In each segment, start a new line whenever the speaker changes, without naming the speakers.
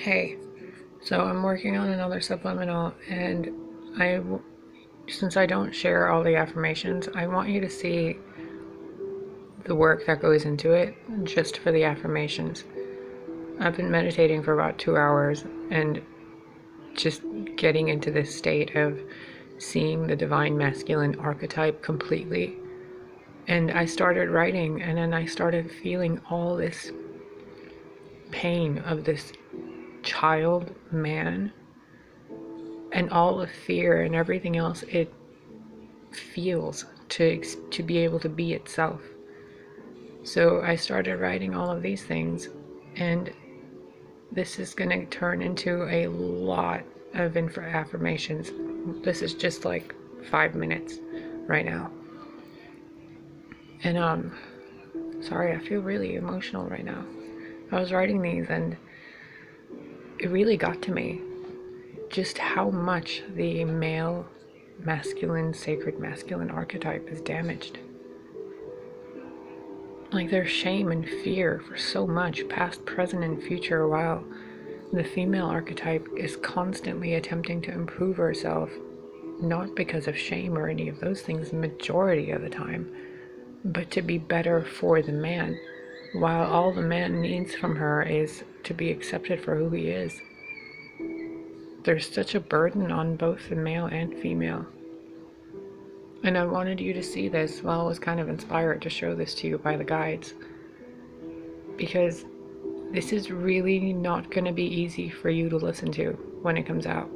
Hey, so I'm working on another subliminal, and I, since I don't share all the affirmations, I want you to see the work that goes into it just for the affirmations. I've been meditating for about two hours and just getting into this state of seeing the divine masculine archetype completely. And I started writing, and then I started feeling all this pain of this child man and all the fear and everything else it feels to to be able to be itself. So I started writing all of these things and this is going to turn into a lot of info affirmations. This is just like 5 minutes right now. And um sorry, I feel really emotional right now. I was writing these and it really got to me just how much the male masculine sacred masculine archetype is damaged. Like there's shame and fear for so much past present and future while the female archetype is constantly attempting to improve herself not because of shame or any of those things majority of the time but to be better for the man while all the man needs from her is to be accepted for who he is. There's such a burden on both the male and female. And I wanted you to see this while I was kind of inspired to show this to you by the guides. Because this is really not going to be easy for you to listen to when it comes out.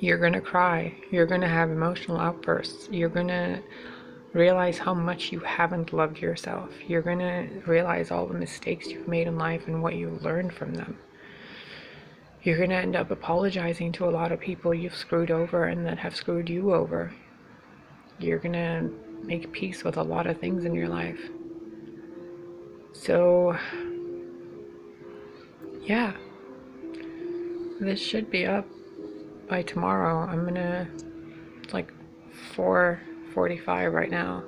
You're going to cry. You're going to have emotional outbursts. You're going to realize how much you haven't loved yourself. You're going to realize all the mistakes you've made in life and what you learned from them. You're going to end up apologizing to a lot of people you've screwed over and that have screwed you over. You're going to make peace with a lot of things in your life. So, yeah, this should be up by tomorrow. I'm going to, like, four 45 right now.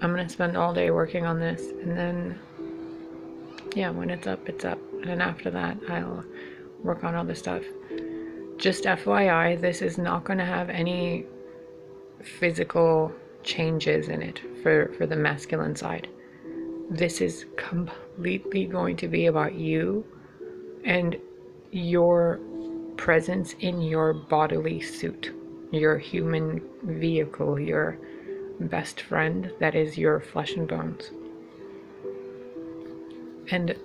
I'm gonna spend all day working on this and then yeah, when it's up, it's up. And after that, I'll work on other stuff. Just FYI, this is not gonna have any physical changes in it for, for the masculine side. This is completely going to be about you and your presence in your bodily suit your human vehicle, your best friend that is your flesh and bones. And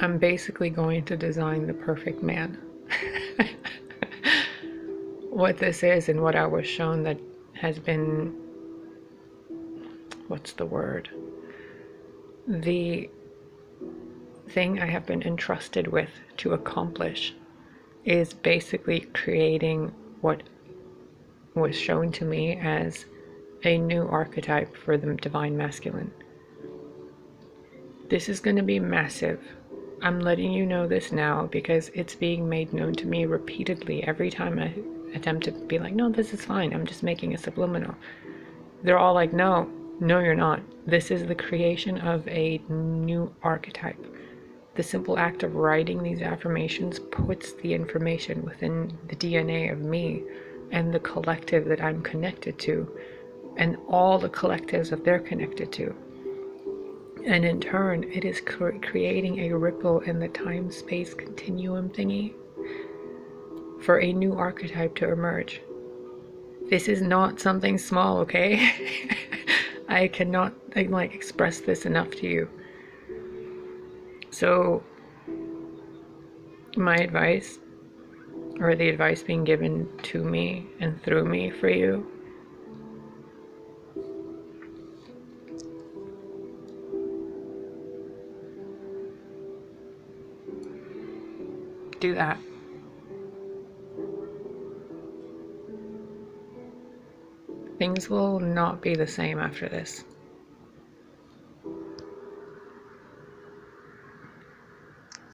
I'm basically going to design the perfect man. what this is and what I was shown that has been what's the word? The thing I have been entrusted with to accomplish is basically creating what was shown to me as a new archetype for the divine masculine. This is going to be massive. I'm letting you know this now because it's being made known to me repeatedly every time I attempt to be like, no, this is fine. I'm just making a subliminal. They're all like, no, no, you're not. This is the creation of a new archetype. The simple act of writing these affirmations puts the information within the DNA of me and the collective that I'm connected to, and all the collectives that they're connected to. And in turn, it is cre- creating a ripple in the time space continuum thingy for a new archetype to emerge. This is not something small, okay? I cannot like express this enough to you. So, my advice or the advice being given to me and through me for you. Do that. Things will not be the same after this.